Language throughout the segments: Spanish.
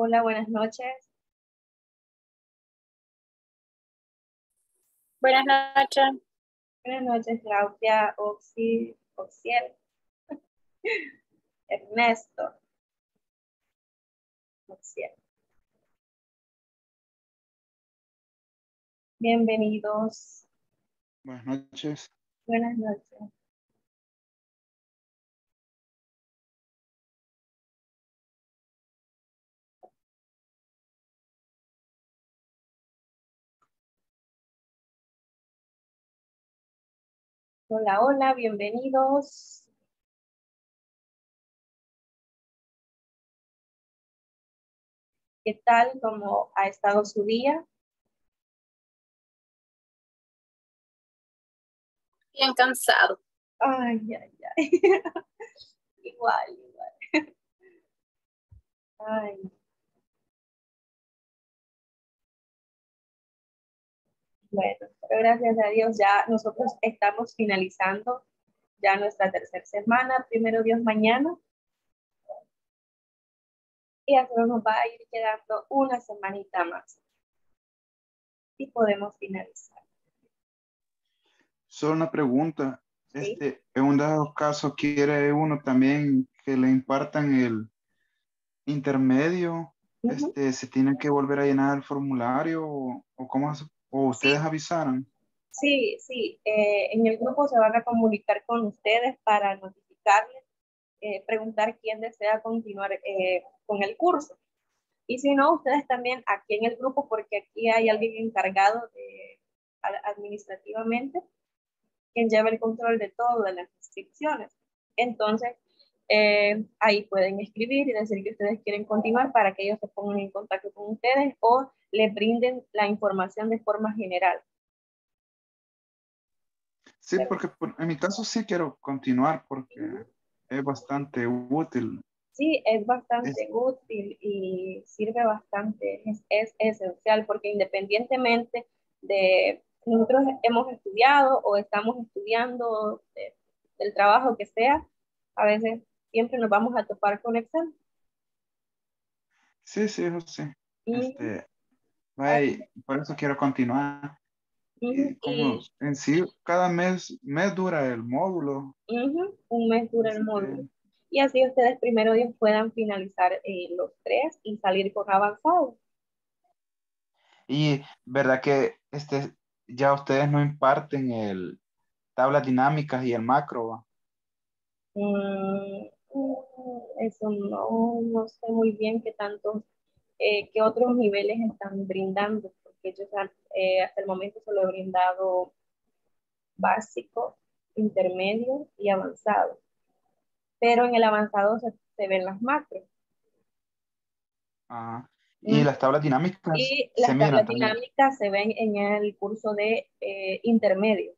Hola, buenas noches. Buenas noches. Buenas noches, Claudia, Oxy, Oxiel, Ernesto. Oxiel. Bienvenidos. Buenas noches. Buenas noches. Hola, hola, bienvenidos. ¿Qué tal? ¿Cómo ha estado su día? Bien cansado. Ay, ay, ay. igual, igual. Ay. Bueno, pero gracias a Dios ya nosotros estamos finalizando ya nuestra tercera semana, primero Dios mañana. Y así nos va a ir quedando una semanita más. Y podemos finalizar. Solo una pregunta. Este, en un dado caso, ¿quiere uno también que le impartan el intermedio? este, ¿Se tiene que volver a llenar el formulario o, o cómo se ¿O ustedes avisaron? Sí, sí. Eh, en el grupo se van a comunicar con ustedes para notificarles, eh, preguntar quién desea continuar eh, con el curso. Y si no, ustedes también aquí en el grupo, porque aquí hay alguien encargado de, administrativamente, quien lleva el control de todo, de las inscripciones. Entonces, ahí pueden escribir y decir que ustedes quieren continuar para que ellos se pongan en contacto con ustedes o le brinden la información de forma general. Sí, porque en mi caso sí quiero continuar porque es bastante útil. Sí, es bastante útil y sirve bastante, es, esencial porque independientemente de nosotros hemos estudiado o estamos estudiando del trabajo que sea, a veces siempre nos vamos a topar con Excel. Sí, sí, eso sí. Este, por eso quiero continuar. como en sí, cada mes, mes dura el módulo. Un mes dura el módulo. Y así ustedes primero Dios puedan finalizar eh, los tres y salir con avanzado. Y verdad que este, ya ustedes no imparten el tablas dinámicas y el macro. Mm, eso no, no sé muy bien qué tanto eh, qué otros niveles están brindando, porque ellos eh, hasta el momento solo he brindado básico, intermedio y avanzado. Pero en el avanzado se, ven las macros. Ah, y las tablas dinámicas. Y las tablas dinámicas se ven en el curso de eh, intermedio.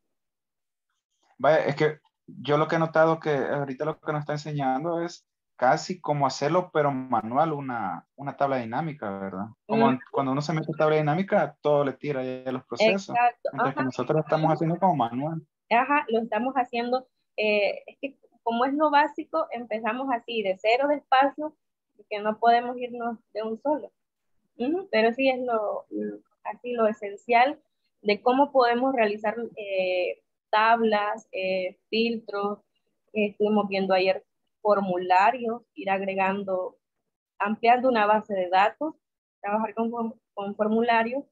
Vaya, es que yo lo que he notado que ahorita lo que nos está enseñando es casi como hacerlo, pero manual, una, una tabla dinámica, ¿verdad? Como cuando uno se mete en tabla dinámica, todo le tira ya los procesos. Exacto. Entonces, que nosotros lo estamos haciendo como manual. Ajá, lo estamos haciendo. Eh, es que como es lo básico, empezamos así, de cero despacio, que no podemos irnos de un solo. pero sí es lo, así lo esencial de cómo podemos realizar eh, tablas, eh, filtros. estuvimos viendo ayer formularios, ir agregando, ampliando una base de datos, trabajar con, con formularios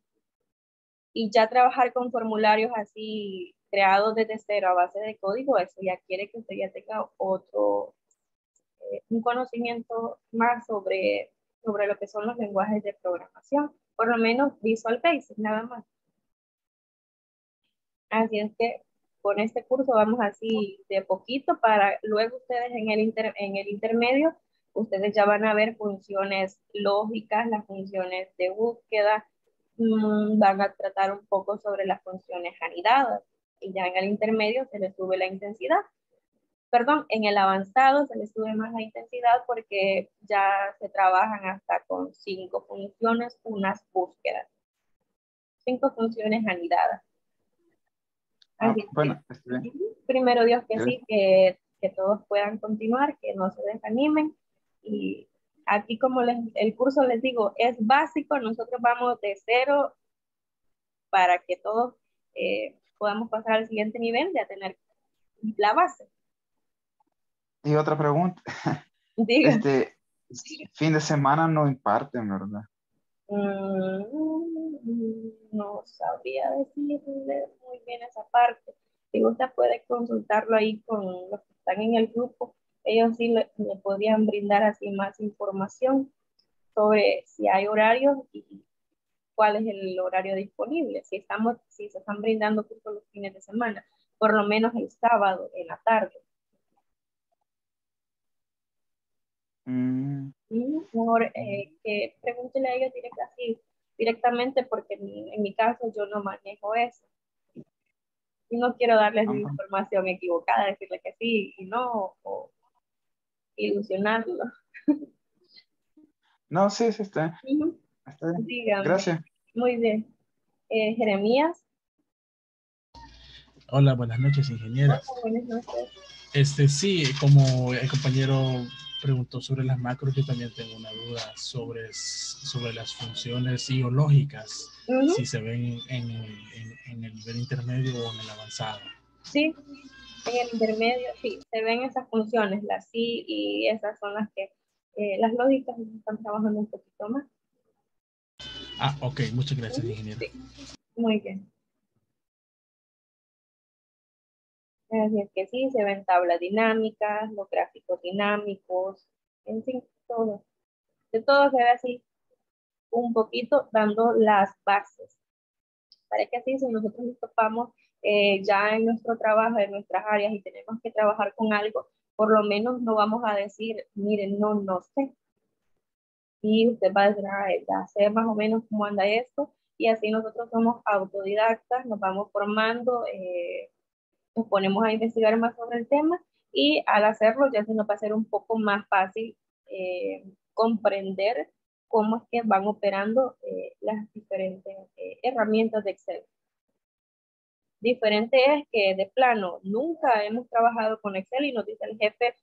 y ya trabajar con formularios así creados desde cero a base de código, eso ya quiere que usted ya tenga otro, eh, un conocimiento más sobre, sobre lo que son los lenguajes de programación, por lo menos Visual Basic, nada más. Así es que con este curso vamos así de poquito para luego ustedes en el, en el intermedio, ustedes ya van a ver funciones lógicas, las funciones de búsqueda, mm, van a tratar un poco sobre las funciones anidadas y ya en el intermedio se les sube la intensidad. Perdón, en el avanzado se les sube más la intensidad porque ya se trabajan hasta con cinco funciones, unas búsquedas. Cinco funciones anidadas. Ah, bueno, Primero Dios que sí, que, que, todos puedan continuar, que no se desanimen y aquí como les, el curso les digo, es básico, nosotros vamos de cero para que todos eh, podamos pasar al siguiente nivel de tener la base. Y otra pregunta. Diga. Este, fin de semana no imparten, ¿verdad? Mm, no sabría decirle muy bien esa parte. Si usted puede consultarlo ahí con los que están en el grupo, ellos sí le, podrían brindar así más información sobre si hay horarios y cuál es el horario disponible. Si estamos, si se están brindando cursos los fines de semana, por lo menos el sábado en la tarde. Mm. Mejor eh, que pregúntele a ellos así, directamente porque en, mi caso yo no manejo eso. Y no quiero darles información equivocada, decirle que sí y no, o ilusionarlo. No, sí, sí está. Gracias. Muy bien. Eh, Jeremías. Hola, buenas noches, ingeniera. buenas noches. Este, sí, como el compañero preguntó sobre las macros, yo también tengo una duda sobre, sobre las funciones biológicas, si se ven en, en, el nivel intermedio o en el avanzado. Sí, en el intermedio, sí, se ven esas funciones, las sí, y esas son las que, eh, las lógicas están trabajando un poquito más. Ah, ok, muchas gracias, ingeniero. Muy bien. Así es que sí, se ven tablas dinámicas, los gráficos dinámicos, en fin, todo. De todo se ve así, un poquito dando las bases. Para que así, si nosotros nos topamos eh, ya en nuestro trabajo, en nuestras áreas y tenemos que trabajar con algo, por lo menos no vamos a decir, miren, no, no sé. Y usted va a decir, ya sé más o menos cómo anda esto. Y así nosotros somos autodidactas, nos vamos formando, eh, nos ponemos a investigar más sobre el tema y al hacerlo ya se nos va a hacer un poco más fácil eh, comprender cómo es que van operando eh, las diferentes eh, herramientas de Excel. Diferente es que de plano nunca hemos trabajado con Excel y nos dice el jefe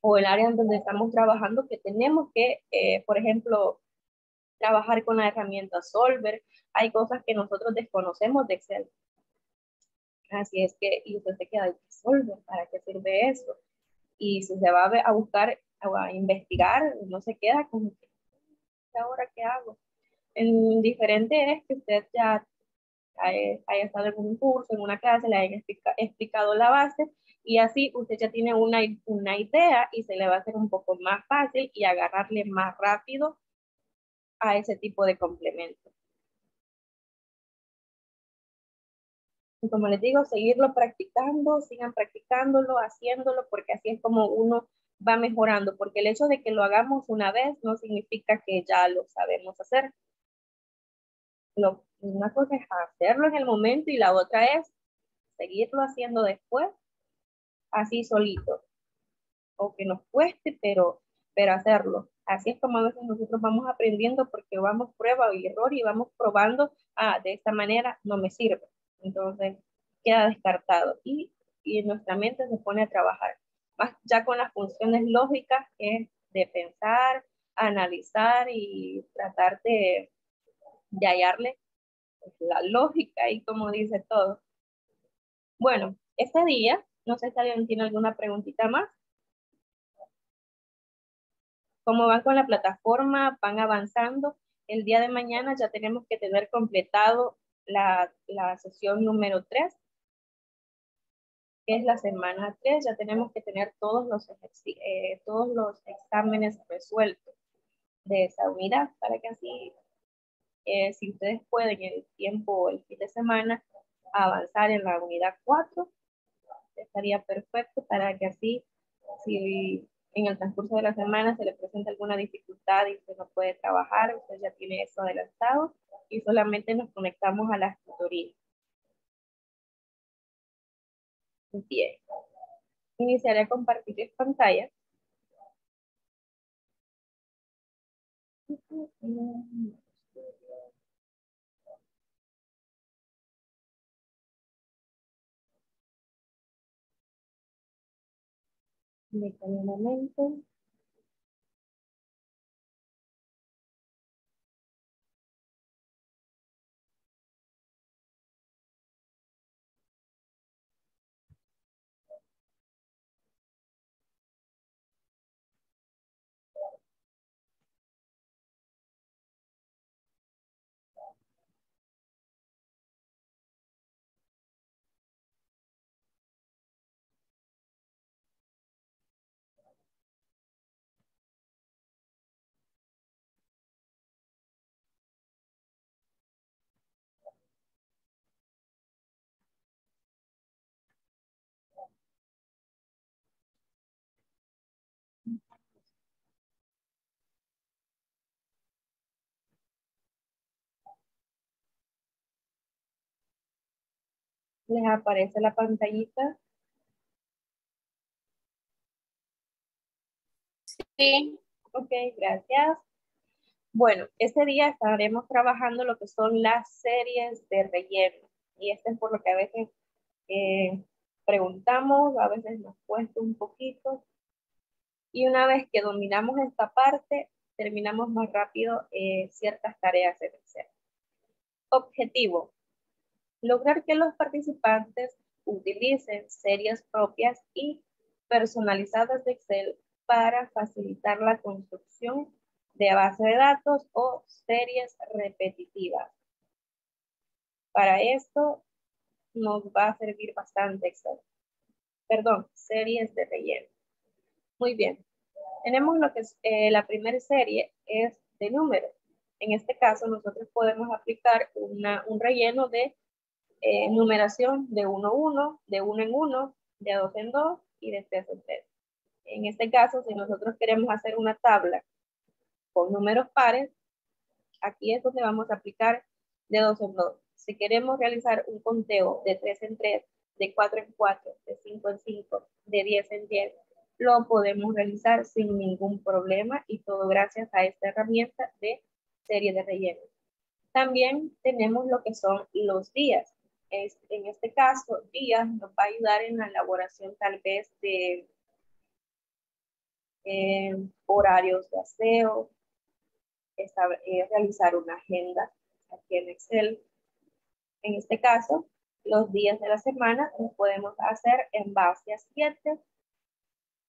o el área en donde estamos trabajando que tenemos que, por ejemplo, trabajar con la herramienta Solver. Hay cosas que nosotros desconocemos de Excel. Así es que, y usted se queda, Solver, ¿para qué sirve eso? Y si se va a buscar, a investigar, no se queda con, ¿ahora qué hago? En diferente es que usted ya haya, estado en un curso, en una clase, le haya explicado la base y así usted ya tiene una, una idea y se le va a hacer un poco más fácil y agarrarle más rápido a ese tipo de complemento. Y como les digo, seguirlo practicando, sigan practicándolo, haciéndolo, porque así es como uno va mejorando, porque el hecho de que lo hagamos una vez no significa que ya lo sabemos hacer. Lo, una cosa es hacerlo en el momento y la otra es seguirlo haciendo después, así solito. O que nos cueste, pero, pero hacerlo. Así es como a veces nosotros vamos aprendiendo porque vamos prueba y error y vamos probando, ah, de esta manera no me sirve entonces queda descartado y, y nuestra mente se pone a trabajar. Más ya con las funciones lógicas es de pensar, analizar y tratar de, de hallarle la lógica y como dice todo. Bueno, este día, no sé si alguien tiene alguna preguntita más. ¿Cómo van con la plataforma? ¿Van avanzando? El día de mañana ya tenemos que tener completado la, sesión número 3, que es la semana 3, ya tenemos que tener todos los, eh, todos los exámenes resueltos de esa unidad para que así, eh, si ustedes pueden en el tiempo, el fin de semana, avanzar en la unidad 4, estaría perfecto para que así, si en el transcurso de la semana se le presenta alguna dificultad y usted no puede trabajar, usted ya tiene eso adelantado y solamente nos conectamos a las tutorías. Bien. Iniciaré a compartir pantalla. Momento. Les aparece la pantallita. Sí. Ok, gracias. Bueno, este día estaremos trabajando lo que son las series de relleno. Y esto es por lo que a veces eh, preguntamos, a veces nos cuesta un poquito. Y una vez que dominamos esta parte, terminamos más rápido eh, ciertas tareas Excel. Objetivo, lograr que los participantes utilicen series propias y personalizadas de Excel para facilitar la construcción de base de datos o series repetitivas. Para esto nos va a servir bastante Excel. Perdón, series de relleno. Muy bien. Tenemos lo que es eh, la primera serie es de números. En este caso nosotros podemos aplicar un relleno de eh, numeración de 1 1, de 1 en 1, de 2 en 2 y de 3 en 3. En este caso, si nosotros queremos hacer una tabla con números pares, aquí es donde vamos a aplicar de 2 en 2. Si queremos realizar un conteo de 3 en 3, de 4 en 4, de 5 en 5, de 10 en 10, lo podemos realizar sin ningún problema y todo gracias a esta herramienta de serie de relleno. También tenemos lo que son los días en este caso, días nos va a ayudar en la elaboración tal vez de eh, horarios de aseo, eh, realizar una agenda aquí en Excel. En este caso, los días de la semana los podemos hacer en base a 7,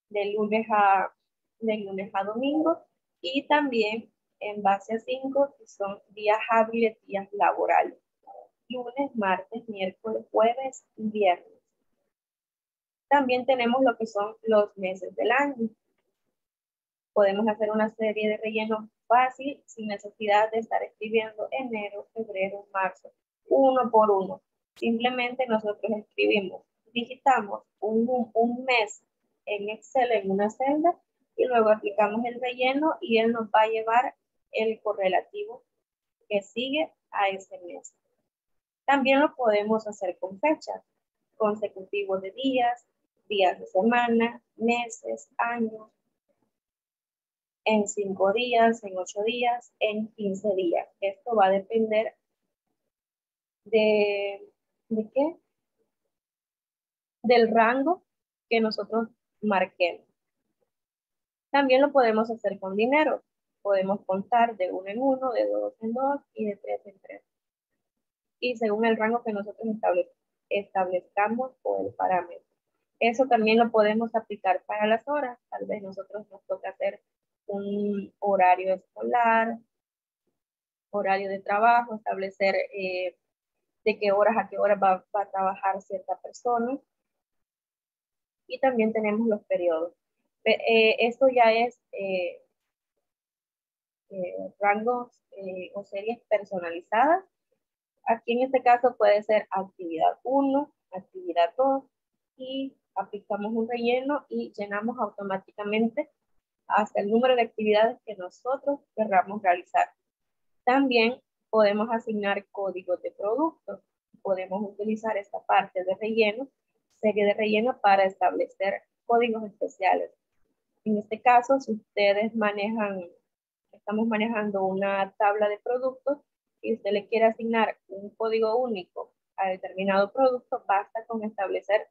de lunes a, de lunes a domingo, y también en base a 5, que son días hábiles, días laborales lunes, martes, miércoles, jueves y viernes. También tenemos lo que son los meses del año. Podemos hacer una serie de relleno fácil sin necesidad de estar escribiendo enero, febrero, marzo, uno por uno. Simplemente nosotros escribimos, digitamos un mes en Excel en una celda y luego aplicamos el relleno y él nos va a llevar el correlativo que sigue a ese mes. También lo podemos hacer con fechas, consecutivos de días, días de semana, meses, años, en cinco días, en ocho días, en 15 días. Esto va a depender de, ¿de qué? Del rango que nosotros marquemos. También lo podemos hacer con dinero. Podemos contar de uno en uno, de dos en dos y de tres en tres y según el rango que nosotros establezcamos o el parámetro. Eso también lo podemos aplicar para las horas. Tal vez nosotros nos toca hacer un horario escolar, horario de trabajo, establecer eh, de qué horas a qué horas va, a trabajar cierta persona. Y también tenemos los periodos. Eh, esto ya es eh, rangos o series personalizadas Aquí en este caso puede ser actividad 1, actividad 2 y aplicamos un relleno y llenamos automáticamente hasta el número de actividades que nosotros querramos realizar. También podemos asignar códigos de productos. Podemos utilizar esta parte de relleno, serie de relleno para establecer códigos especiales. En este caso, si ustedes manejan, estamos manejando una tabla de productos, y usted le quiere asignar un código único a determinado producto, basta con establecer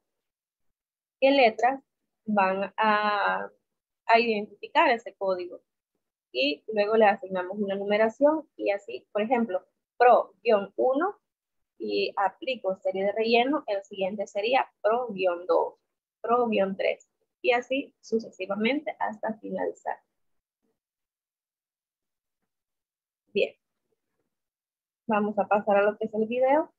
qué letras van a, a identificar ese código. Y luego le asignamos una numeración y así, por ejemplo, pro-1 y aplico serie de relleno, el siguiente sería pro-2, pro-3 y así sucesivamente hasta finalizar. Bien. Vamos a pasar a lo que es el video.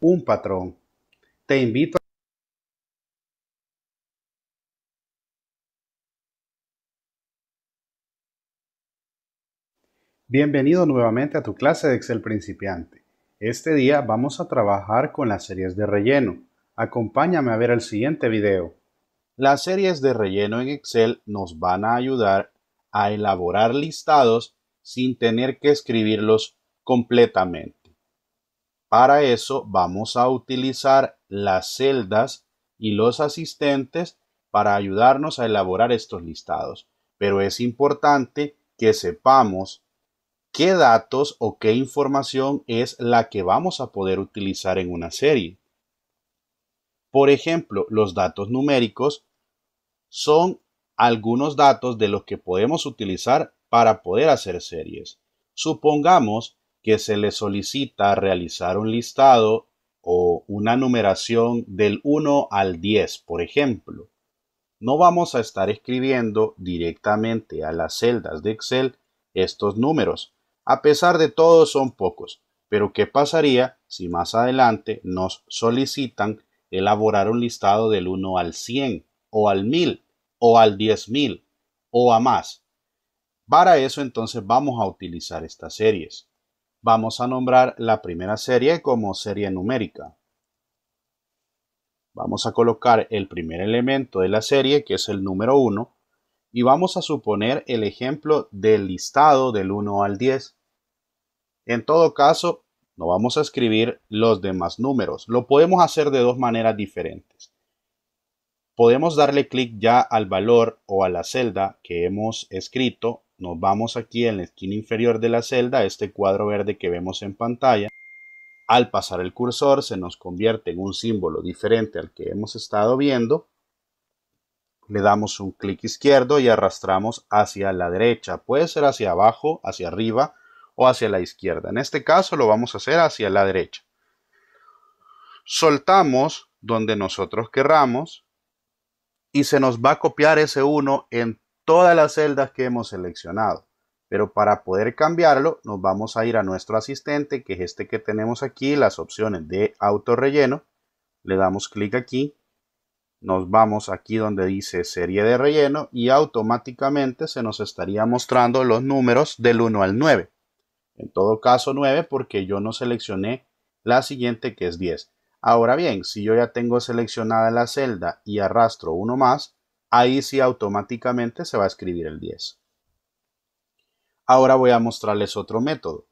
un patrón. Te invito Bienvenido nuevamente a tu clase de Excel principiante. Este día vamos a trabajar con las series de relleno. Acompáñame a ver el siguiente video. Las series de relleno en Excel nos van a ayudar a elaborar listados sin tener que escribirlos completamente. Para eso vamos a utilizar las celdas y los asistentes para ayudarnos a elaborar estos listados. Pero es importante que sepamos qué datos o qué información es la que vamos a poder utilizar en una serie. Por ejemplo, los datos numéricos son algunos datos de los que podemos utilizar para poder hacer series. Supongamos que se le solicita realizar un listado o una numeración del 1 al 10, por ejemplo. No vamos a estar escribiendo directamente a las celdas de Excel estos números, a pesar de todo son pocos, pero ¿qué pasaría si más adelante nos solicitan elaborar un listado del 1 al 100 o al 1000 o al 10000 o a más? Para eso entonces vamos a utilizar estas series. Vamos a nombrar la primera serie como serie numérica. Vamos a colocar el primer elemento de la serie, que es el número 1, y vamos a suponer el ejemplo del listado del 1 al 10. En todo caso, no vamos a escribir los demás números. Lo podemos hacer de dos maneras diferentes. Podemos darle clic ya al valor o a la celda que hemos escrito. Nos vamos aquí en la esquina inferior de la celda, este cuadro verde que vemos en pantalla. Al pasar el cursor se nos convierte en un símbolo diferente al que hemos estado viendo le damos un clic izquierdo y arrastramos hacia la derecha. Puede ser hacia abajo, hacia arriba o hacia la izquierda. En este caso lo vamos a hacer hacia la derecha. Soltamos donde nosotros querramos y se nos va a copiar ese 1 en todas las celdas que hemos seleccionado. Pero para poder cambiarlo nos vamos a ir a nuestro asistente que es este que tenemos aquí, las opciones de auto relleno. Le damos clic aquí nos vamos aquí donde dice serie de relleno y automáticamente se nos estaría mostrando los números del 1 al 9. En todo caso 9 porque yo no seleccioné la siguiente que es 10. Ahora bien, si yo ya tengo seleccionada la celda y arrastro uno más, ahí sí automáticamente se va a escribir el 10. Ahora voy a mostrarles otro método.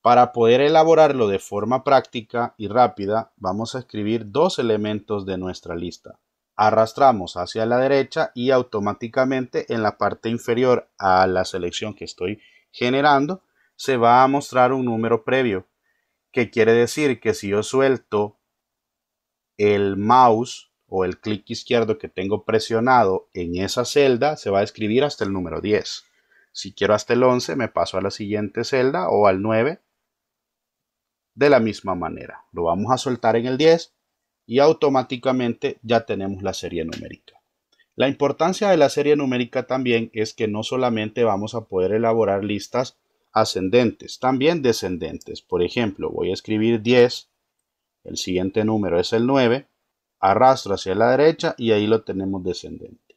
Para poder elaborarlo de forma práctica y rápida, vamos a escribir dos elementos de nuestra lista arrastramos hacia la derecha y automáticamente en la parte inferior a la selección que estoy generando se va a mostrar un número previo que quiere decir que si yo suelto el mouse o el clic izquierdo que tengo presionado en esa celda se va a escribir hasta el número 10 si quiero hasta el 11 me paso a la siguiente celda o al 9 de la misma manera. Lo vamos a soltar en el 10 y automáticamente ya tenemos la serie numérica. La importancia de la serie numérica también es que no solamente vamos a poder elaborar listas ascendentes, también descendentes. Por ejemplo, voy a escribir 10, el siguiente número es el 9, arrastro hacia la derecha y ahí lo tenemos descendente.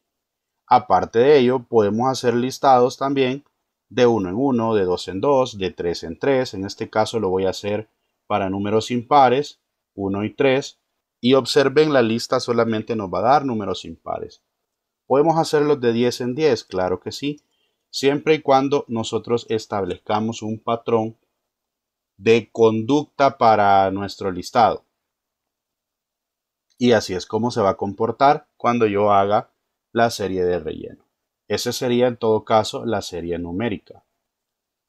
Aparte de ello, podemos hacer listados también de 1 en 1, de 2 en 2, de 3 en 3. En este caso lo voy a hacer para números impares, 1 y 3, y observen la lista solamente nos va a dar números impares. ¿Podemos hacerlos de 10 en 10? Claro que sí, siempre y cuando nosotros establezcamos un patrón de conducta para nuestro listado. Y así es como se va a comportar cuando yo haga la serie de relleno. Ese sería en todo caso la serie numérica.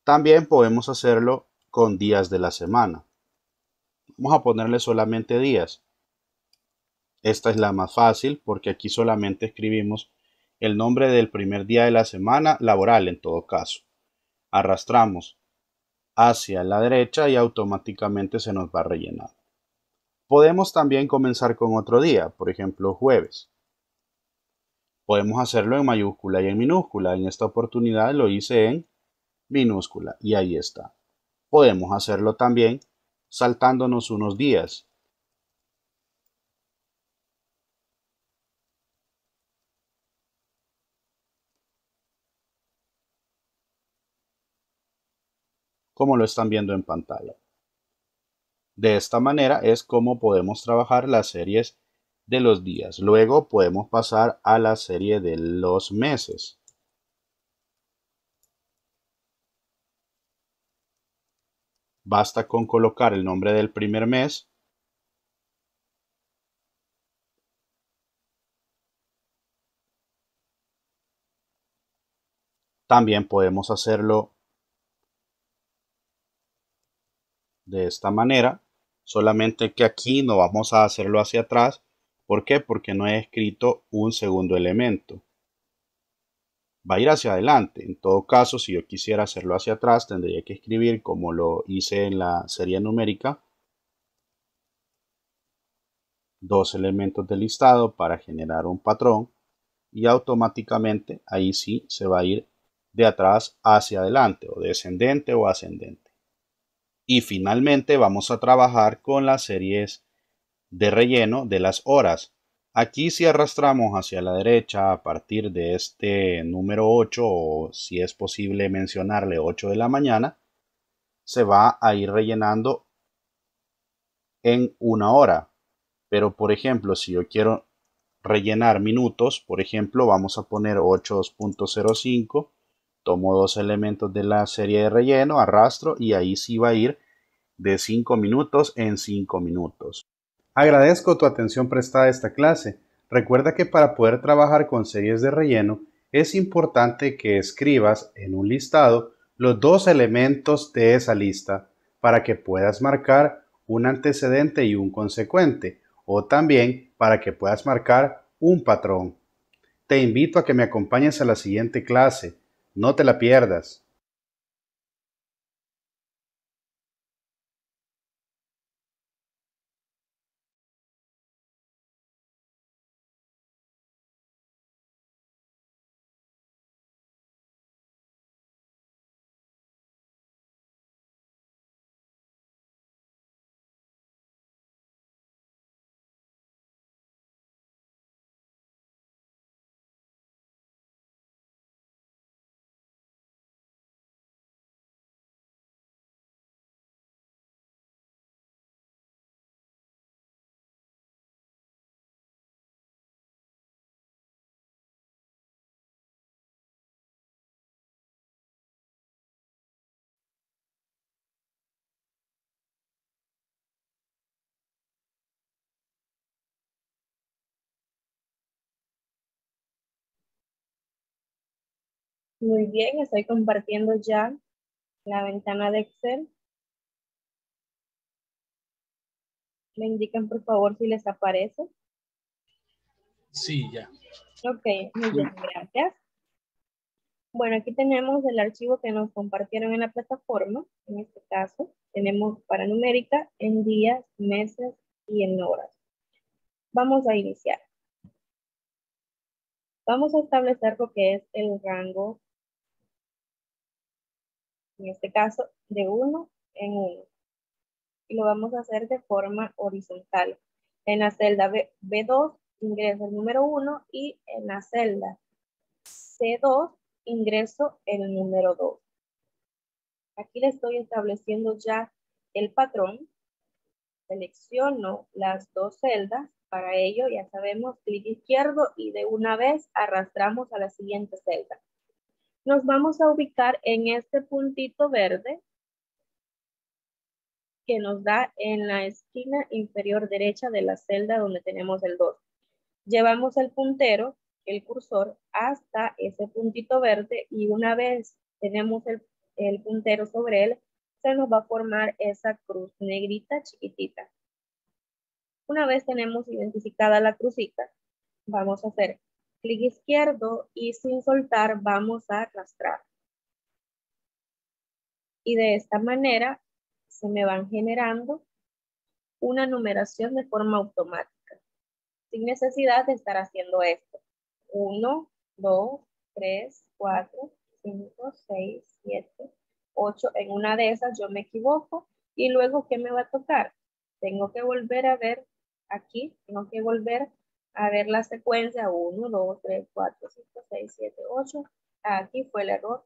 También podemos hacerlo con días de la semana. Vamos a ponerle solamente días. Esta es la más fácil porque aquí solamente escribimos el nombre del primer día de la semana laboral en todo caso. Arrastramos hacia la derecha y automáticamente se nos va a rellenar. Podemos también comenzar con otro día, por ejemplo jueves. Podemos hacerlo en mayúscula y en minúscula. En esta oportunidad lo hice en minúscula y ahí está. Podemos hacerlo también saltándonos unos días como lo están viendo en pantalla. De esta manera es como podemos trabajar las series de los días. Luego podemos pasar a la serie de los meses. Basta con colocar el nombre del primer mes También podemos hacerlo de esta manera, solamente que aquí no vamos a hacerlo hacia atrás. ¿Por qué? Porque no he escrito un segundo elemento. Va a ir hacia adelante. En todo caso, si yo quisiera hacerlo hacia atrás, tendría que escribir como lo hice en la serie numérica. Dos elementos de listado para generar un patrón y automáticamente ahí sí se va a ir de atrás hacia adelante o descendente o ascendente. Y finalmente vamos a trabajar con las series de relleno de las horas. Aquí si arrastramos hacia la derecha a partir de este número 8 o si es posible mencionarle 8 de la mañana, se va a ir rellenando en una hora. Pero por ejemplo, si yo quiero rellenar minutos, por ejemplo, vamos a poner 8.05 tomo dos elementos de la serie de relleno, arrastro y ahí sí va a ir de 5 minutos en 5 minutos. Agradezco tu atención prestada a esta clase. Recuerda que para poder trabajar con series de relleno es importante que escribas en un listado los dos elementos de esa lista para que puedas marcar un antecedente y un consecuente o también para que puedas marcar un patrón. Te invito a que me acompañes a la siguiente clase no te la pierdas. Muy bien, estoy compartiendo ya la ventana de Excel. Me indican por favor si les aparece. Sí, ya. Ok, muy bien, gracias. Bueno, aquí tenemos el archivo que nos compartieron en la plataforma. En este caso, tenemos para numérica en días, meses y en horas. Vamos a iniciar. Vamos a establecer lo que es el rango en este caso de uno en uno. Y lo vamos a hacer de forma horizontal. En la celda B, 2 ingreso el número 1 y en la celda C2 ingreso el número 2. Aquí le estoy estableciendo ya el patrón. Selecciono las dos celdas. Para ello ya sabemos clic izquierdo y de una vez arrastramos a la siguiente celda nos vamos a ubicar en este puntito verde que nos da en la esquina inferior derecha de la celda donde tenemos el 2. Llevamos el puntero, el cursor, hasta ese puntito verde y una vez tenemos el, el puntero sobre él, se nos va a formar esa cruz negrita chiquitita. Una vez tenemos identificada la crucita, vamos a hacer clic izquierdo y sin soltar vamos a arrastrar. Y de esta manera se me van generando una numeración de forma automática, sin necesidad de estar haciendo esto. 1, 2, 3, 4, 5, 6, 7, 8. En una de esas yo me equivoco y luego ¿qué me va a tocar? Tengo que volver a ver aquí, tengo que volver a ver la secuencia 1, 2, 3, 4, 5, 6, 7, 8. Aquí fue el error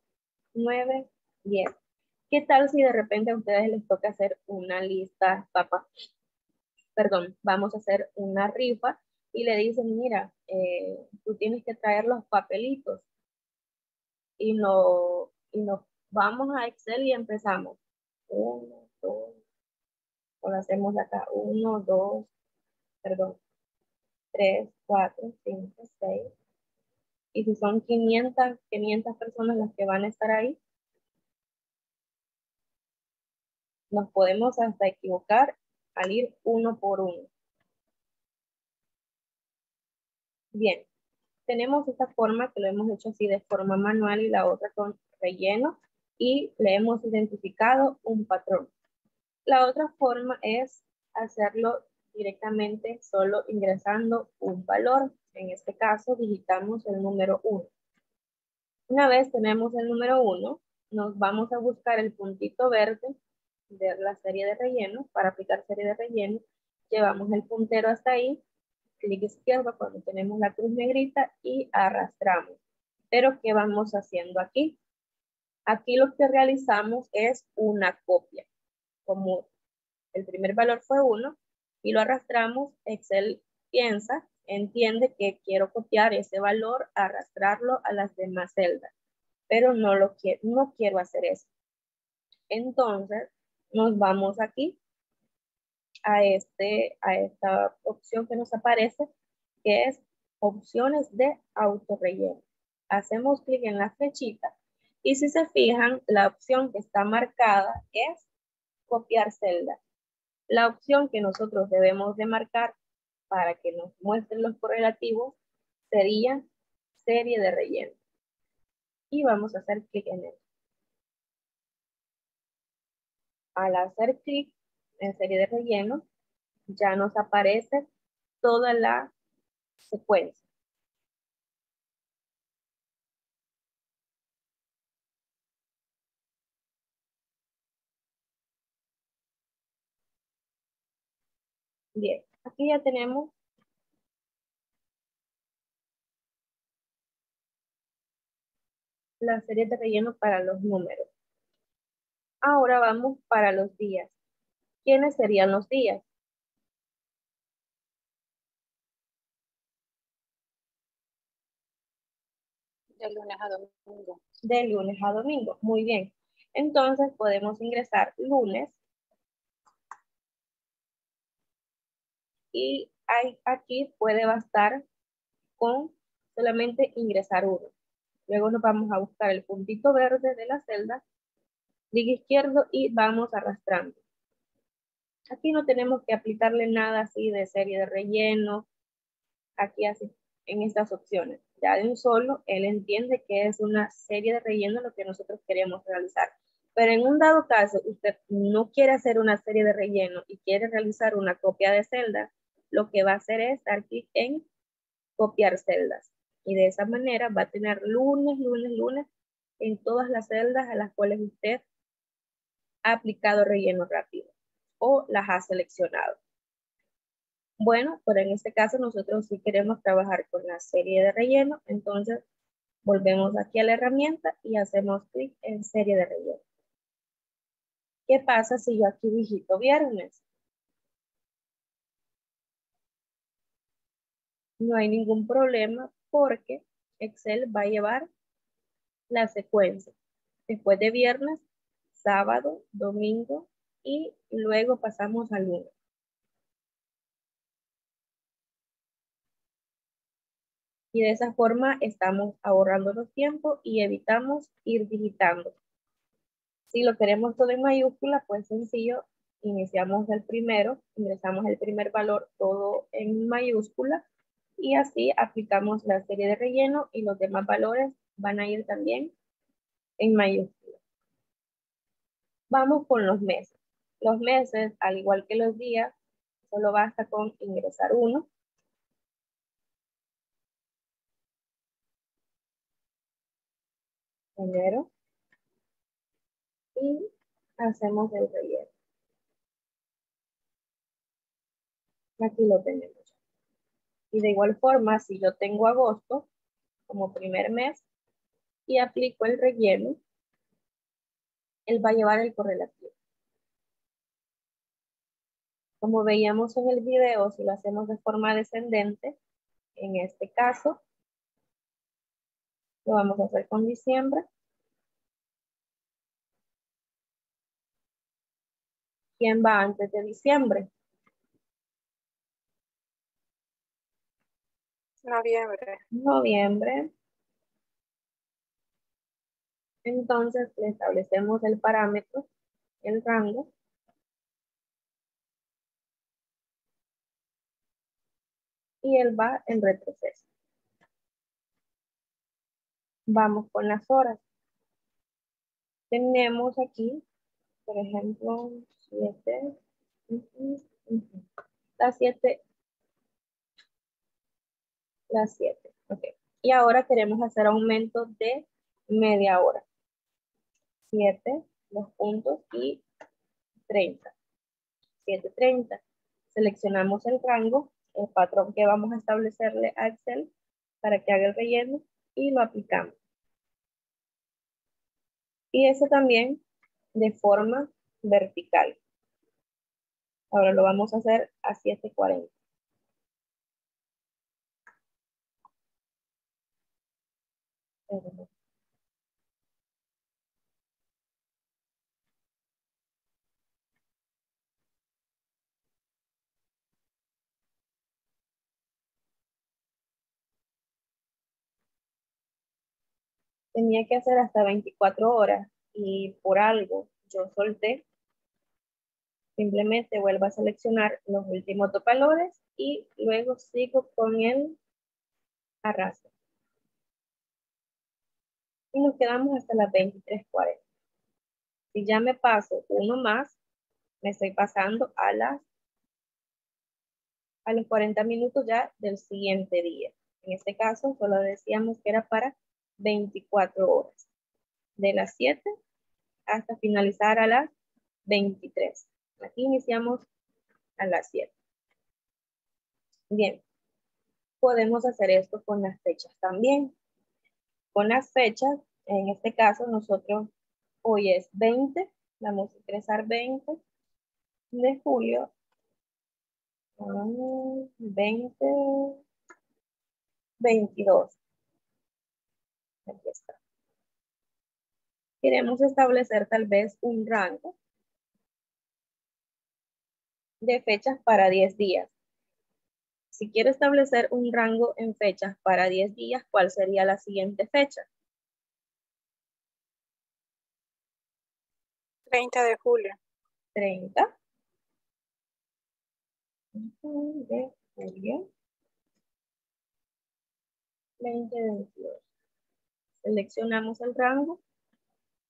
9, 10. ¿Qué tal si de repente a ustedes les toca hacer una lista, papá? Perdón, vamos a hacer una rifa y le dicen, mira, eh, tú tienes que traer los papelitos. Y, no, y nos vamos a Excel y empezamos. Uno, dos, o lo hacemos acá. Uno, dos, perdón. Tres, cuatro, cinco, seis. Y si son 500, 500 personas las que van a estar ahí, nos podemos hasta equivocar al ir uno por uno. Bien, tenemos esta forma que lo hemos hecho así de forma manual y la otra con relleno y le hemos identificado un patrón. La otra forma es hacerlo directamente solo ingresando un valor. En este caso digitamos el número 1. Una vez tenemos el número 1, nos vamos a buscar el puntito verde de la serie de relleno. Para aplicar serie de relleno, llevamos el puntero hasta ahí, clic izquierdo cuando tenemos la cruz negrita y arrastramos. Pero, ¿qué vamos haciendo aquí? Aquí lo que realizamos es una copia. Como el primer valor fue 1 y lo arrastramos, Excel piensa, entiende que quiero copiar ese valor, arrastrarlo a las demás celdas, pero no, lo quiero, no quiero hacer eso. Entonces, nos vamos aquí a, este, a esta opción que nos aparece, que es opciones de autorrelleno. Hacemos clic en la flechita y si se fijan, la opción que está marcada es copiar celda. La opción que nosotros debemos de marcar para que nos muestren los correlativos sería serie de relleno. Y vamos a hacer clic en él. Al hacer clic en serie de relleno, ya nos aparece toda la secuencia. Bien, aquí ya tenemos la serie de relleno para los números. Ahora vamos para los días. ¿Quiénes serían los días? De lunes a domingo. De lunes a domingo. Muy bien. Entonces podemos ingresar lunes y aquí puede bastar con solamente ingresar uno. Luego nos vamos a buscar el puntito verde de la celda, clic izquierdo y vamos arrastrando. Aquí no tenemos que aplicarle nada así de serie de relleno, aquí así, en estas opciones. Ya de un solo, él entiende que es una serie de relleno lo que nosotros queremos realizar. Pero en un dado caso, usted no quiere hacer una serie de relleno y quiere realizar una copia de celda, lo que va a hacer es dar clic en copiar celdas. Y de esa manera va a tener lunes, lunes, lunes en todas las celdas a las cuales usted ha aplicado relleno rápido o las ha seleccionado. Bueno, pero en este caso nosotros sí queremos trabajar con la serie de relleno, entonces volvemos aquí a la herramienta y hacemos clic en serie de relleno. ¿Qué pasa si yo aquí digito viernes? No hay ningún problema porque Excel va a llevar la secuencia. Después de viernes, sábado, domingo y luego pasamos al lunes. Y de esa forma estamos ahorrando los tiempos y evitamos ir digitando. Si lo queremos todo en mayúscula, pues sencillo, iniciamos el primero, ingresamos el primer valor todo en mayúscula y así aplicamos la serie de relleno y los demás valores van a ir también en mayúscula. Vamos con los meses. Los meses, al igual que los días, solo basta con ingresar uno. Enero. Y hacemos el relleno. Aquí lo tenemos. Y de igual forma, si yo tengo agosto como primer mes y aplico el relleno, él va a llevar el correlativo. Como veíamos en el video, si lo hacemos de forma descendente, en este caso, lo vamos a hacer con diciembre. ¿Quién va antes de diciembre? Noviembre. Noviembre. Entonces le establecemos el parámetro, el rango. Y él va en retroceso. Vamos con las horas. Tenemos aquí, por ejemplo, 7. Las 7. Las 7. Ok. Y ahora queremos hacer aumento de media hora. 7, dos puntos y 30. 730. Seleccionamos el rango, el patrón que vamos a establecerle a Excel para que haga el relleno y lo aplicamos. Y eso también de forma vertical. Ahora lo vamos a hacer a 740. Tenía que hacer hasta 24 horas y por algo yo solté, simplemente vuelvo a seleccionar los últimos dos valores y luego sigo con el arrastre. Y nos quedamos hasta las 23.40. Si ya me paso uno más, me estoy pasando a las a los 40 minutos ya del siguiente día. En este caso, solo decíamos que era para 24 horas. De las 7 hasta finalizar a las 23. Aquí iniciamos a las 7. Bien, podemos hacer esto con las fechas también. Con las fechas, en este caso nosotros, hoy es 20, vamos a ingresar 20 de julio. 20, 22. Aquí está. Queremos establecer tal vez un rango de fechas para 10 días. Si quiero establecer un rango en fechas para 10 días, ¿cuál sería la siguiente fecha? 30 de julio. 30 de julio. 2022. Seleccionamos el rango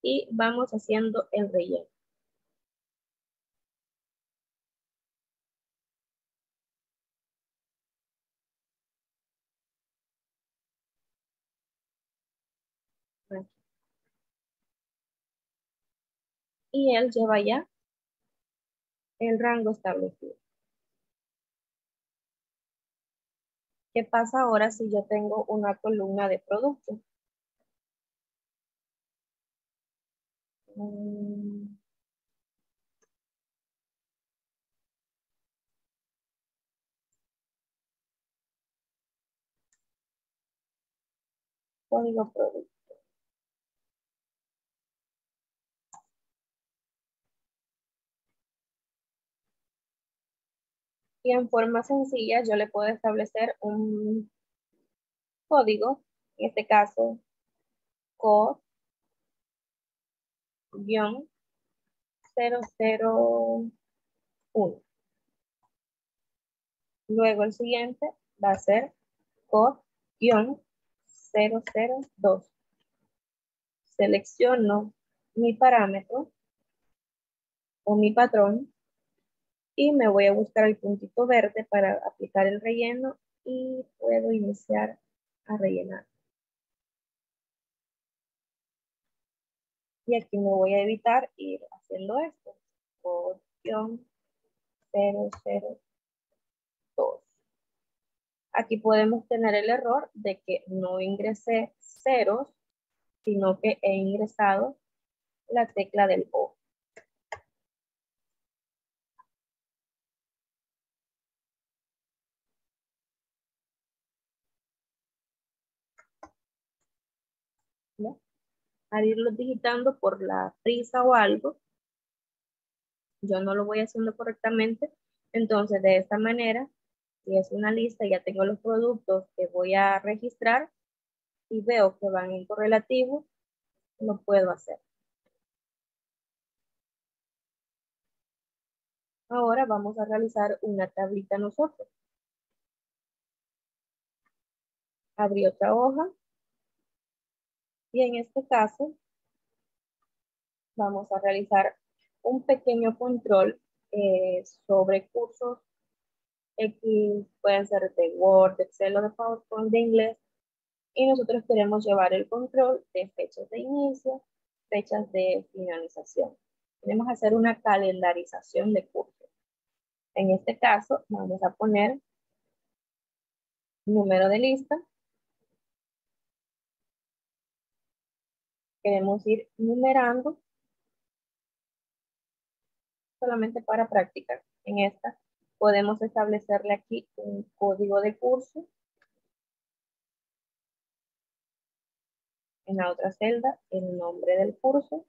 y vamos haciendo el relleno. Y él lleva ya el rango establecido. ¿Qué pasa ahora si yo tengo una columna de productos? Mm. Código producto. Y en forma sencilla yo le puedo establecer un código, en este caso, code guion 001. Luego el siguiente va a ser code-002. Selecciono mi parámetro o mi patrón y me voy a buscar el puntito verde para aplicar el relleno y puedo iniciar a rellenar. Y aquí me voy a evitar ir haciendo esto. Opción 002. Aquí podemos tener el error de que no ingresé ceros, sino que he ingresado la tecla del O. Al irlo digitando por la prisa o algo, yo no lo voy haciendo correctamente, entonces de esta manera, si es una lista, ya tengo los productos que voy a registrar y veo que van en correlativo, lo puedo hacer. Ahora vamos a realizar una tablita nosotros. Abrí otra hoja. Y en este caso, vamos a realizar un pequeño control eh, sobre cursos X, pueden ser de Word, de Excel o de PowerPoint de inglés. Y nosotros queremos llevar el control de fechas de inicio, fechas de finalización. Queremos hacer una calendarización de cursos. En este caso, vamos a poner número de lista. Queremos ir numerando solamente para practicar. En esta podemos establecerle aquí un código de curso. En la otra celda, el nombre del curso.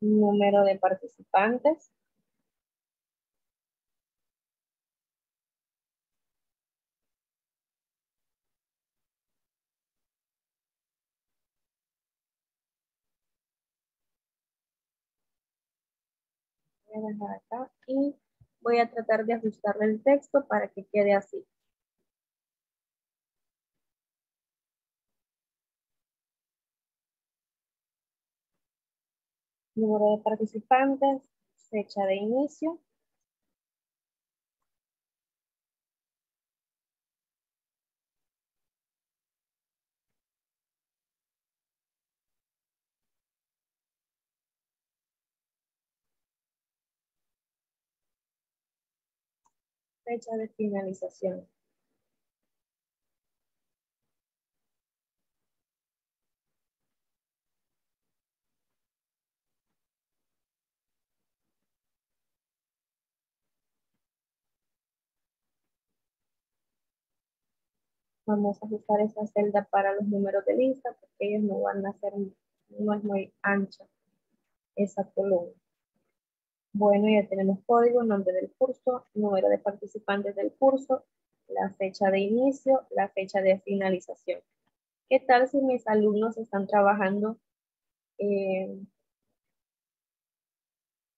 Número de participantes. Voy a dejar acá y voy a tratar de ajustarle el texto para que quede así. Número de participantes, fecha de inicio. Fecha de finalización. Vamos a ajustar esa celda para los números de lista porque ellos no van a ser, no es muy ancha esa columna. Bueno, ya tenemos código, nombre del curso, número de participantes del curso, la fecha de inicio, la fecha de finalización. ¿Qué tal si mis alumnos están trabajando eh,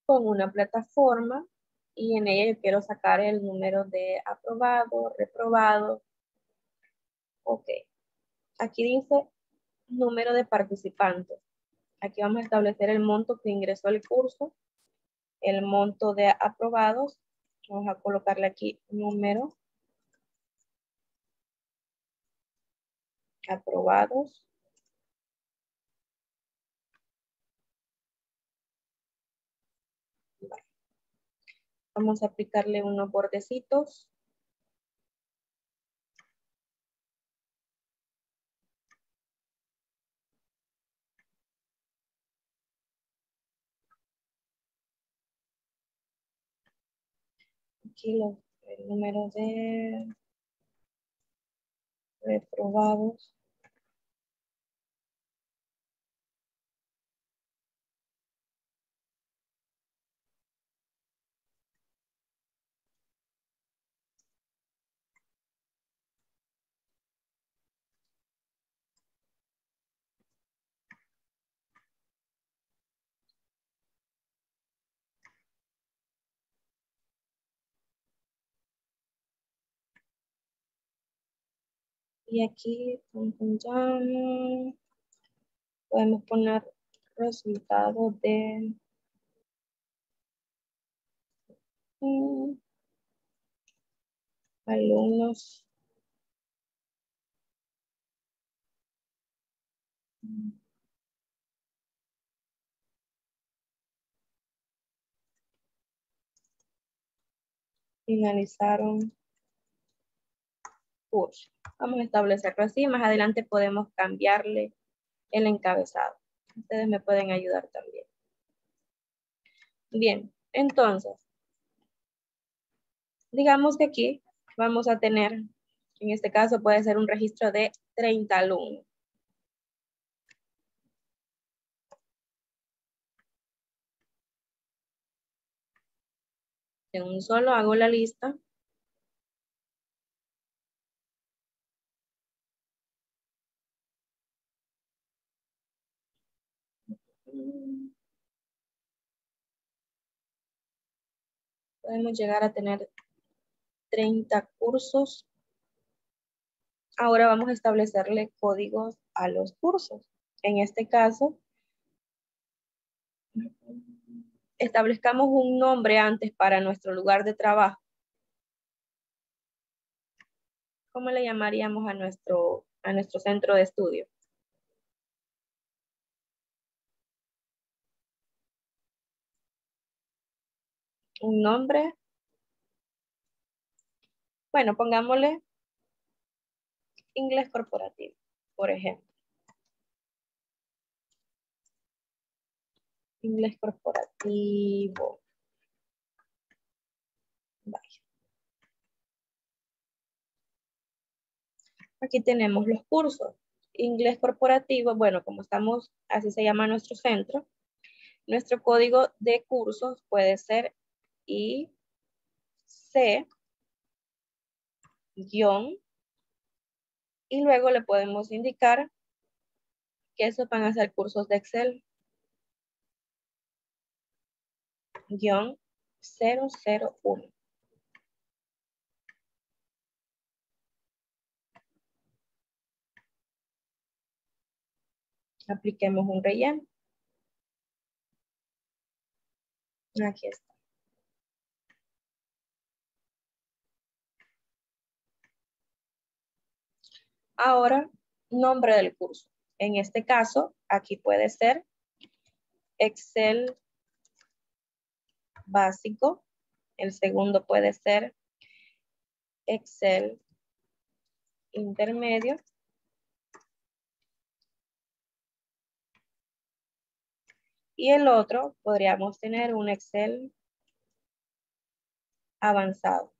con una plataforma y en ella quiero sacar el número de aprobado, reprobado? Ok. Aquí dice número de participantes. Aquí vamos a establecer el monto que ingresó el curso el monto de aprobados. Vamos a colocarle aquí número. Aprobados. Vamos a aplicarle unos bordecitos. Aquí el número de reprobados. Y aquí podemos poner resultado de alumnos. Finalizaron. Curso. Vamos a establecerlo así. Más adelante podemos cambiarle el encabezado. Ustedes me pueden ayudar también. Bien, entonces, digamos que aquí vamos a tener, en este caso puede ser un registro de 30 alumnos. En un solo hago la lista. Podemos llegar a tener 30 cursos. Ahora vamos a establecerle códigos a los cursos. En este caso, establezcamos un nombre antes para nuestro lugar de trabajo. ¿Cómo le llamaríamos a nuestro, a nuestro centro de estudio? Un nombre. Bueno, pongámosle inglés corporativo, por ejemplo. Inglés corporativo. Aquí tenemos los cursos. Inglés corporativo, bueno, como estamos, así se llama nuestro centro. Nuestro código de cursos puede ser IC guion y luego le podemos indicar que esos van a ser cursos de Excel. guion 001. Apliquemos un relleno. Aquí está. Ahora, nombre del curso. En este caso, aquí puede ser Excel básico. El segundo puede ser Excel intermedio. Y el otro podríamos tener un Excel avanzado.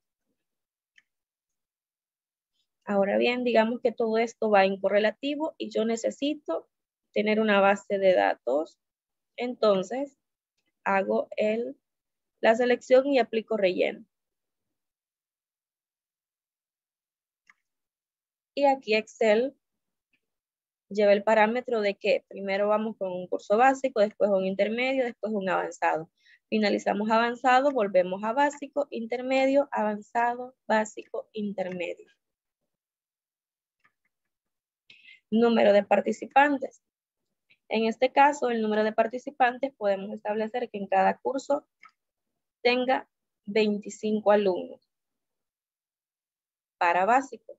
Ahora bien, digamos que todo esto va en correlativo y yo necesito tener una base de datos. Entonces, hago el la selección y aplico relleno. Y aquí Excel lleva el parámetro de que primero vamos con un curso básico, después un intermedio, después un avanzado. Finalizamos avanzado, volvemos a básico, intermedio, avanzado, básico, intermedio. Número de participantes. En este caso, el número de participantes podemos establecer que en cada curso tenga 25 alumnos para básico.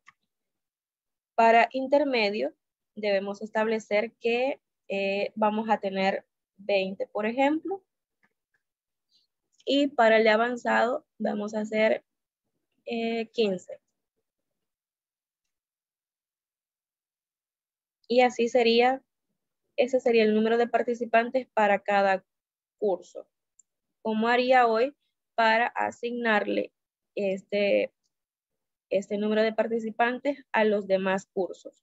Para intermedio debemos establecer que eh, vamos a tener 20, por ejemplo. Y para el avanzado vamos a hacer 15. Y así sería, ese sería el número de participantes para cada curso cómo haría hoy para asignarle este, este número de participantes a los demás cursos.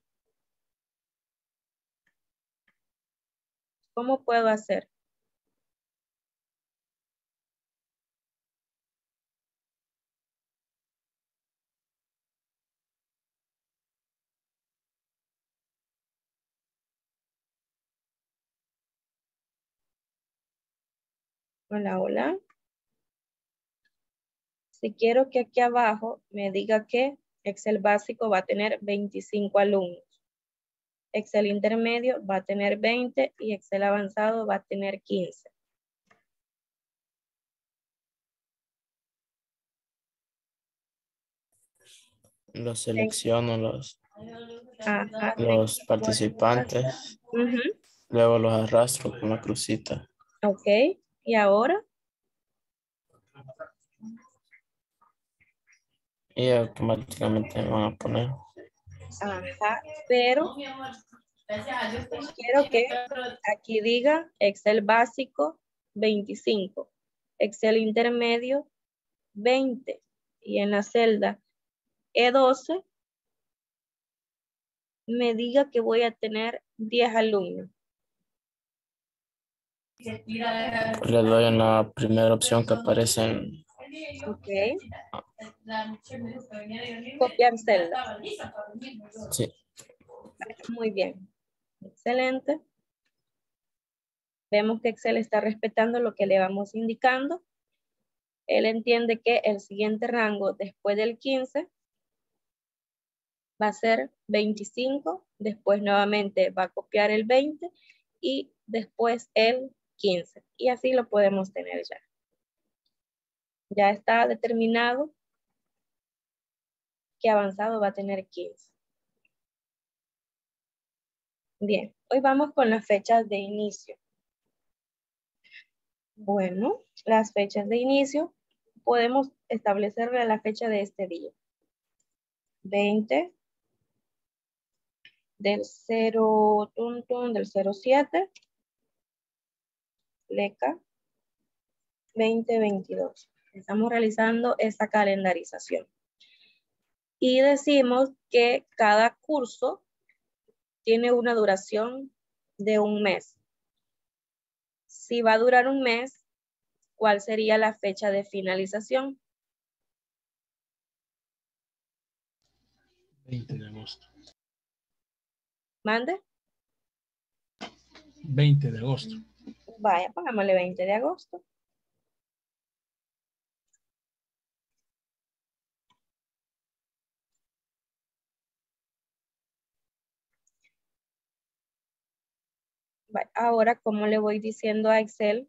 ¿Cómo puedo hacer? Hola, hola. Si quiero que aquí abajo me diga que Excel básico va a tener 25 alumnos. Excel intermedio va a tener 20 y Excel avanzado va a tener 15. Los selecciono los, los participantes. Luego los arrastro con la crucita. Ok. ¿Y ahora? Y automáticamente me van a poner. Ajá, pero quiero que aquí diga Excel básico 25, Excel intermedio 20 y en la celda E12 me diga que voy a tener 10 alumnos. Le doy en la primera opción que aparece en... Ok. Copiar celda. Sí. Muy bien. Excelente. Vemos que Excel está respetando lo que le vamos indicando. Él entiende que el siguiente rango después del 15 va a ser 25, después nuevamente va a copiar el 20 y después el 15. Y así lo podemos tener ya. Ya está determinado que avanzado va a tener 15. Bien, hoy vamos con las fechas de inicio. Bueno, las fechas de inicio podemos establecerle la fecha de este día. 20 del 0, del 07, LECA 2022. Estamos realizando esta calendarización. Y decimos que cada curso tiene una duración de un mes. Si va a durar un mes, ¿cuál sería la fecha de finalización? 20 de agosto. ¿Mande? 20 de agosto. Vaya, pongámosle 20 de agosto. Ahora, ¿cómo le voy diciendo a Excel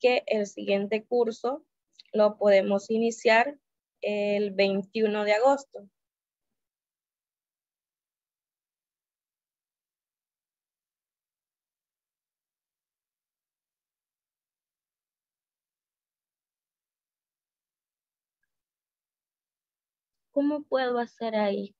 que el siguiente curso lo podemos iniciar el 21 de agosto? ¿Cómo puedo hacer ahí?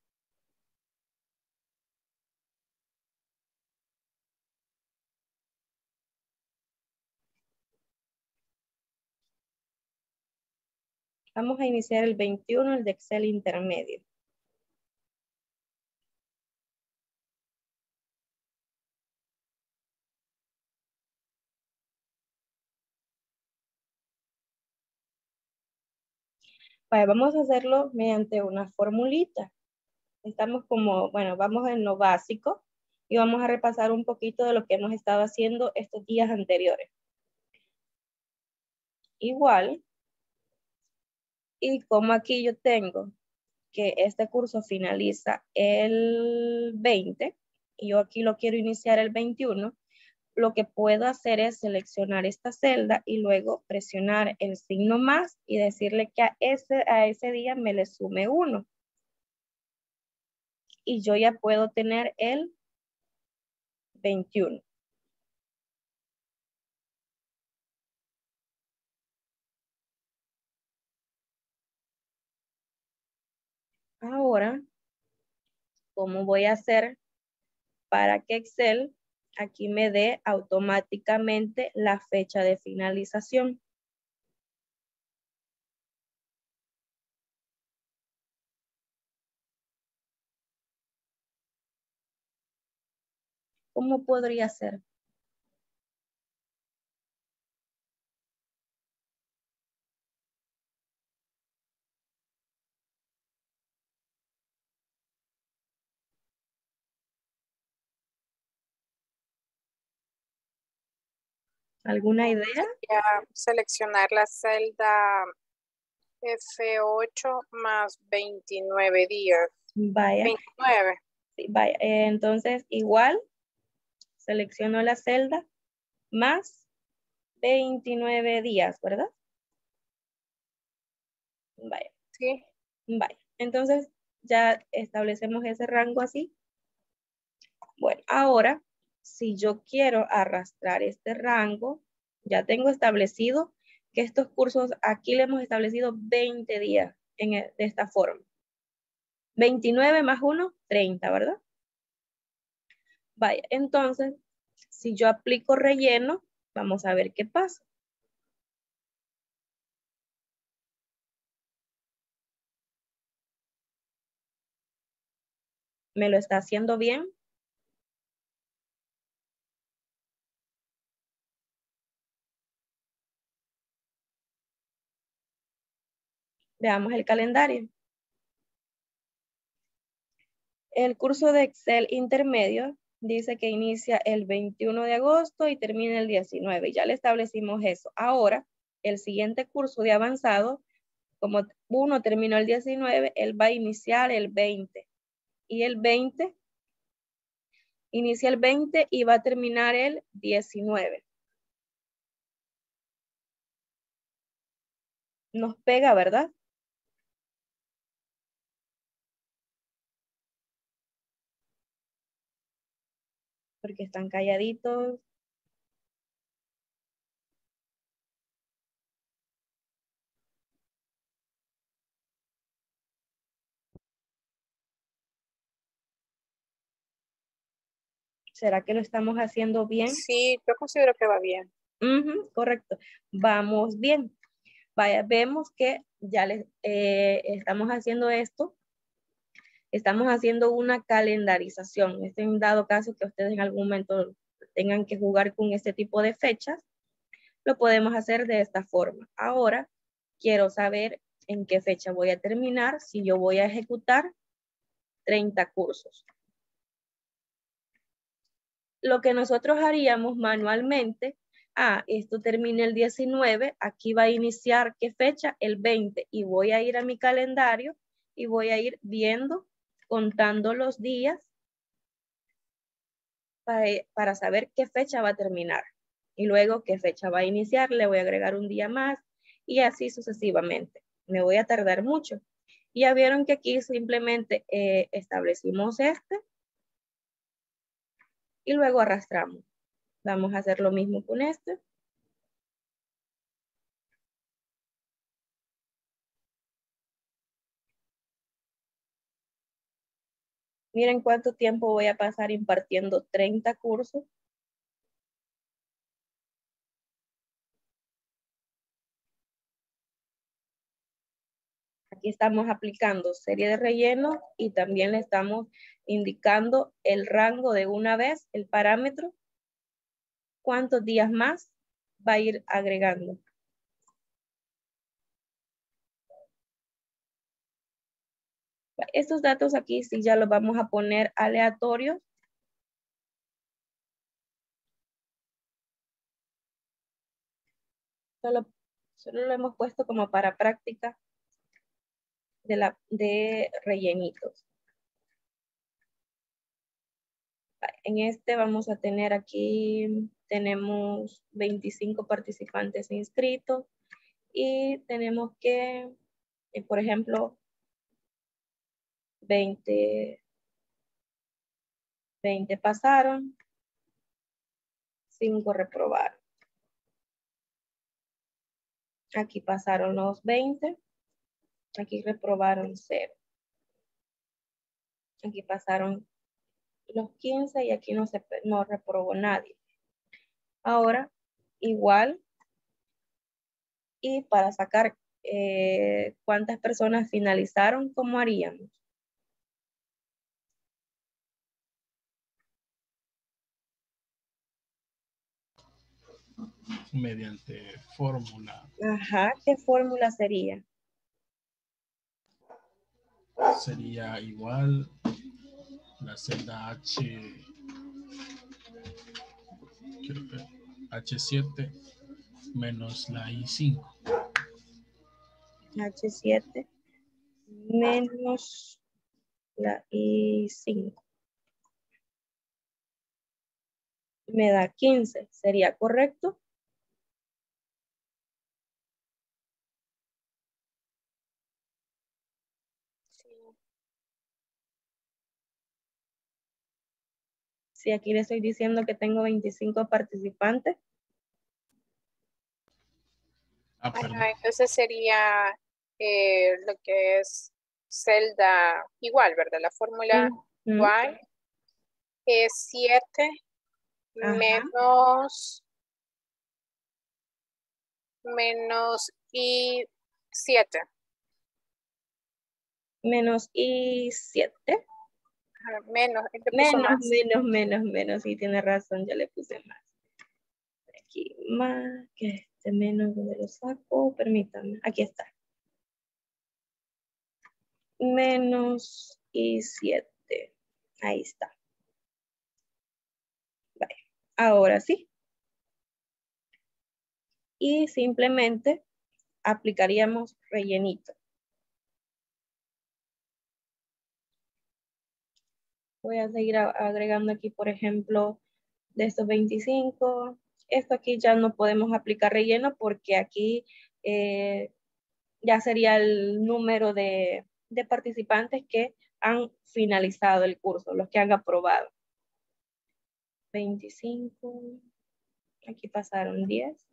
Vamos a iniciar el 21, el de Excel intermedio. Vamos a hacerlo mediante una formulita. Estamos como, bueno, vamos en lo básico y vamos a repasar un poquito de lo que hemos estado haciendo estos días anteriores. Igual, y como aquí yo tengo que este curso finaliza el 20 y yo aquí lo quiero iniciar el 21, lo que puedo hacer es seleccionar esta celda y luego presionar el signo más y decirle que a ese, a ese día me le sume uno. Y yo ya puedo tener el 21. Ahora, ¿cómo voy a hacer para que Excel aquí me dé automáticamente la fecha de finalización? ¿Cómo podría ser? ¿Alguna idea? seleccionar la celda F8 más 29 días. Vaya. 29. vaya. Eh, entonces, igual, selecciono la celda más 29 días, ¿verdad? Vaya. Sí. Vaya. Entonces, ya establecemos ese rango así. Bueno, ahora si yo quiero arrastrar este rango, ya tengo establecido que estos cursos aquí le hemos establecido 20 días. en, e, de esta forma. 29 más 1, 30, ¿verdad? Vaya, entonces, si yo aplico relleno, vamos a ver qué pasa. ¿Me lo está haciendo bien? Veamos el calendario. El curso de Excel intermedio dice que inicia el 21 de agosto y termina el 19. Ya le establecimos eso. Ahora, el siguiente curso de avanzado, como uno terminó el 19, él va a iniciar el 20 y el 20, inicia el 20 y va a terminar el 19. Nos pega, ¿verdad? Porque están calladitos. ¿Será que lo estamos haciendo bien? Sí, yo considero que va bien. correcto. Vamos bien. Vaya, vemos que ya les, eh, estamos haciendo esto. Estamos haciendo una calendarización. Este en dado caso que ustedes en algún momento tengan que jugar con este tipo de fechas, lo podemos hacer de esta forma. Ahora, quiero saber en qué fecha voy a terminar si yo voy a ejecutar 30 cursos lo que nosotros haríamos manualmente, ah, esto termina el 19, aquí va a iniciar qué fecha, el 20, y voy a ir a mi calendario y voy a ir viendo, contando los días para, saber qué fecha va a terminar. Y luego qué fecha va a iniciar, le voy a agregar un día más y así sucesivamente. Me voy a tardar mucho. Ya vieron que aquí simplemente eh, establecimos este y luego arrastramos. Vamos a hacer lo mismo con este. Miren cuánto tiempo voy a pasar impartiendo 30 cursos. Aquí estamos aplicando serie de relleno y también le estamos indicando el rango de una vez, el parámetro, cuántos días más va a ir agregando. Estos datos aquí sí ya los vamos a poner aleatorios. Solo, solo lo hemos puesto como para práctica de, la, de rellenitos. En este vamos a tener aquí, tenemos 25 participantes inscritos y tenemos que, eh, por ejemplo, 20, 20 pasaron, 5 reprobaron. Aquí pasaron los 20, aquí reprobaron 0. Aquí pasaron los 15 y aquí no, se, no reprobó nadie. Ahora, igual, y para sacar eh, cuántas personas finalizaron, ¿cómo haríamos? Mediante fórmula. Ajá, ¿qué fórmula sería? Sería igual la celda H, H7 menos la I5. H7 menos la I5. Me da 15, ¿sería correcto? Si aquí le estoy diciendo que tengo 25 participantes. Ah, entonces sería eh, lo que es celda igual, ¿verdad? La fórmula y es 7 menos menos y 7. Menos y 7. Menos, menos, menos, menos, menos. Sí, tiene razón, ya le puse más. Aquí más, que este menos, donde lo saco? Permítanme, aquí está. Menos y 7. Ahí está. Vale. Ahora sí. Y simplemente aplicaríamos rellenito. Voy a seguir agregando aquí, por ejemplo, de estos 25. Esto aquí ya no podemos aplicar relleno porque aquí eh, ya sería el número de, de participantes que han finalizado el curso, los que han aprobado. 25, aquí pasaron 10.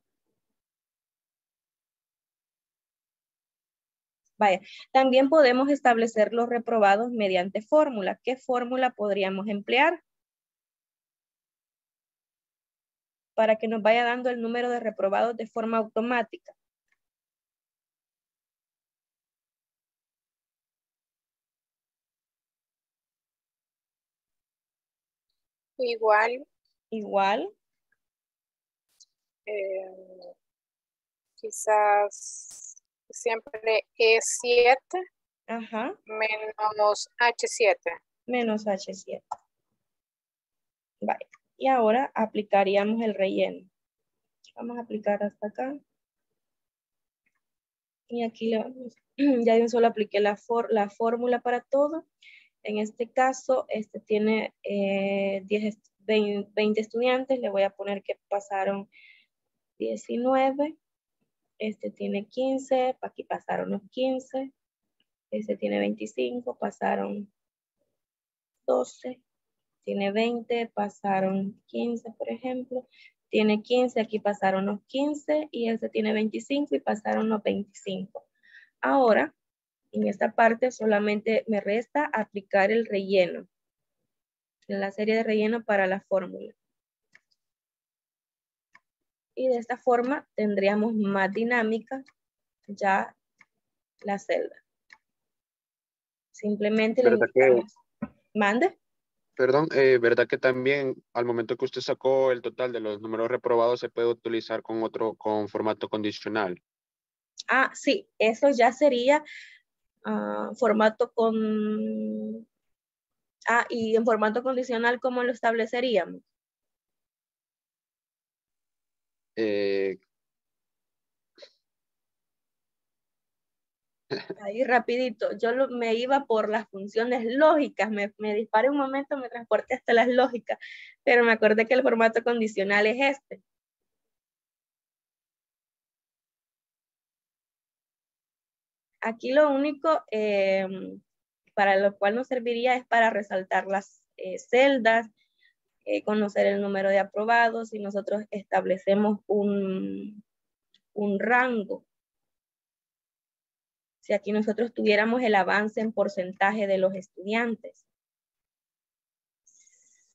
Vaya, también podemos establecer los reprobados mediante fórmula. ¿Qué fórmula podríamos emplear? Para que nos vaya dando el número de reprobados de forma automática. Igual. Igual. Eh, quizás siempre E7 Ajá. menos H7. Menos H7. Vale. Y ahora aplicaríamos el relleno. Vamos a aplicar hasta acá. Y aquí le vamos. Ya de un solo apliqué la, la fórmula para todo. En este caso, este tiene 10, eh, 20, estudiantes. Le voy a poner que pasaron 19. Este tiene 15. Aquí pasaron los 15. Este tiene 25. Pasaron 12. Tiene 20. Pasaron 15, por ejemplo. Tiene 15. Aquí pasaron los 15. Y este tiene 25 y pasaron los 25. Ahora, en esta parte solamente me resta aplicar el relleno. La serie de relleno para la fórmula. Y de esta forma tendríamos más dinámica ya la celda. Simplemente le ¿Mande? Perdón, eh, ¿verdad que también al momento que usted sacó el total de los números reprobados se puede utilizar con otro, con formato condicional? Ah, sí, eso ya sería Ah, formato con... Ah, y en formato condicional, ¿cómo lo estableceríamos? Eh... Ahí rapidito, yo me iba por las funciones lógicas, me, me disparé un momento, me transporté hasta las lógicas, pero me acordé que el formato condicional es este. Aquí lo único em, para lo cual nos serviría es para resaltar las eh, celdas, eh, conocer el número de aprobados y nosotros establecemos un, un rango. Si aquí nosotros tuviéramos el avance en porcentaje de los estudiantes.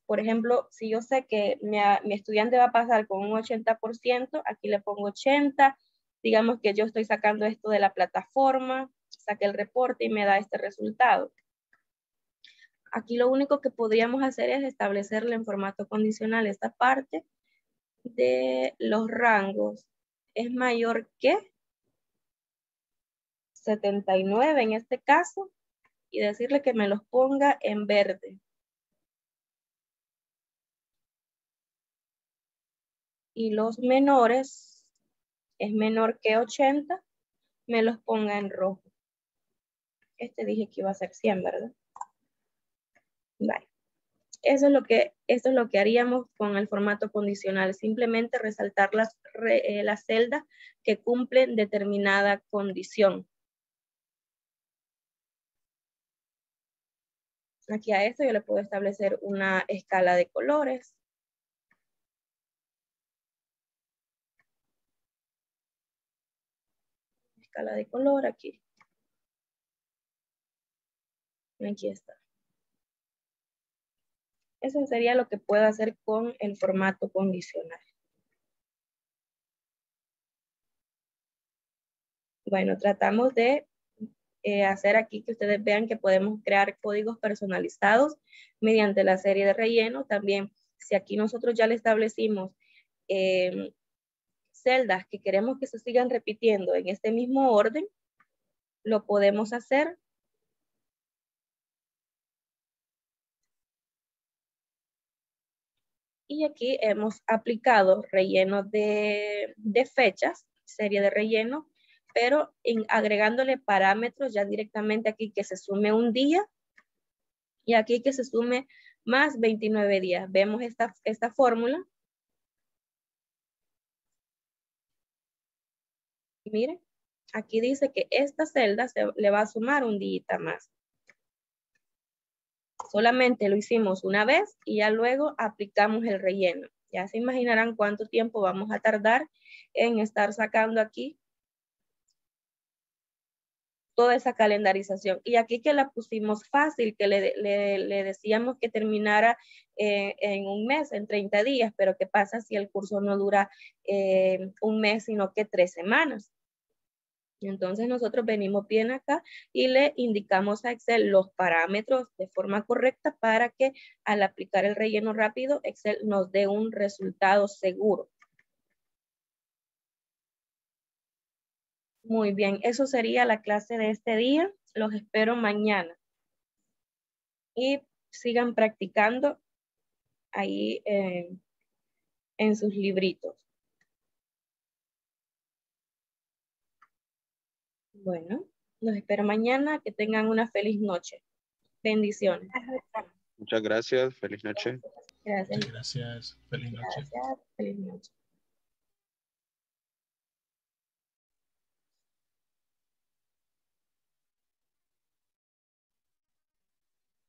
Por ejemplo, si yo sé que mi, mi estudiante va a pasar con un 80%, aquí le pongo 80, digamos que yo estoy sacando esto de la plataforma, saqué el reporte y me da este resultado. Aquí lo único que podríamos hacer es establecerle en formato condicional esta parte de los rangos. Es mayor que 79 en este caso y decirle que me los ponga en verde. Y los menores es menor que 80, me los ponga en rojo. Este dije que iba a ser 100, ¿verdad? Vale. Eso es lo que, esto es lo que haríamos con el formato condicional. Simplemente resaltar las, eh, las celdas que cumplen determinada condición. Aquí a esto yo le puedo establecer una escala de colores. escala de color aquí. Aquí está. Eso sería lo que puedo hacer con el formato condicional. Bueno, tratamos de eh, hacer aquí que ustedes vean que podemos crear códigos personalizados mediante la serie de relleno. También, si aquí nosotros ya le establecimos em, celdas que queremos que se sigan repitiendo en este mismo orden, lo podemos hacer Y aquí hemos aplicado relleno de, fechas, serie de relleno, pero agregándole parámetros ya directamente aquí que se sume un día y aquí que se sume más 29 días. Vemos esta, esta fórmula. Miren, aquí dice que esta celda se le va a sumar un día más. Solamente lo hicimos una vez y ya luego aplicamos el relleno. Ya se imaginarán cuánto tiempo vamos a tardar en estar sacando aquí toda esa calendarización. Y aquí que la pusimos fácil, que le, decíamos que terminara eh, en un mes, en 30 días, pero ¿qué pasa si el curso no dura eh, un mes, sino que tres semanas? Entonces nosotros venimos bien acá y le indicamos a Excel los parámetros de forma correcta para que al aplicar el relleno rápido, Excel nos dé un resultado seguro. Muy bien, eso sería la clase de este día. Los espero mañana. Y sigan practicando ahí eh, en sus libritos. Bueno, los espero mañana. Que tengan una feliz noche. Bendiciones. Muchas gracias. Feliz noche. Gracias. gracias. Feliz noche. Gracias. Feliz noche.